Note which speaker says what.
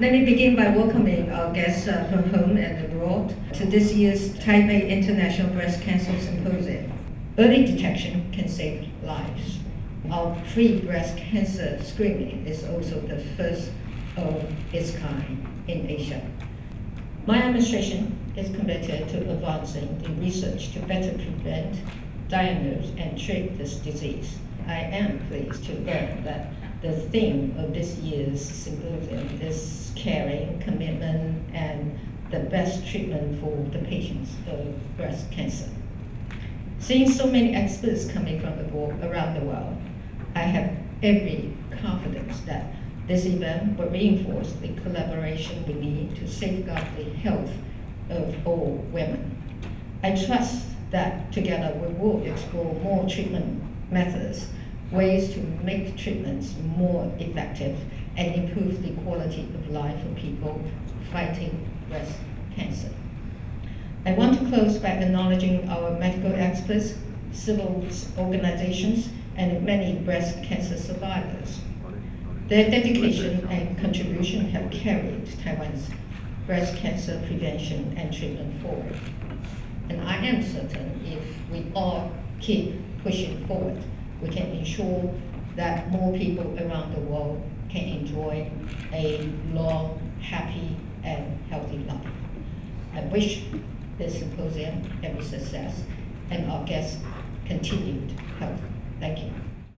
Speaker 1: Let me begin by welcoming our guests uh, from home and abroad to this year's Taipei International Breast Cancer Symposium. Early detection can save lives. Our free breast cancer screening is also the first of its kind in Asia. My administration is committed to advancing the research to better prevent, diagnose, and treat this disease. I am pleased to learn that the theme of this year's symposium is caring, commitment, and the best treatment for the patients of breast cancer. Seeing so many experts coming from abroad, around the world, I have every confidence that this event will reinforce the collaboration we need to safeguard the health of all women. I trust that together we will explore more treatment methods, ways to make treatments more effective, and improve the quality of life for people fighting breast cancer. I want to close by acknowledging our medical experts, civil organizations, and many breast cancer survivors. Their dedication and contribution have carried Taiwan's breast cancer prevention and treatment forward. And I am certain if we all keep pushing forward, we can ensure that more people around the world a long, happy, and healthy life. I wish this symposium every success and our guests continued health. Thank you.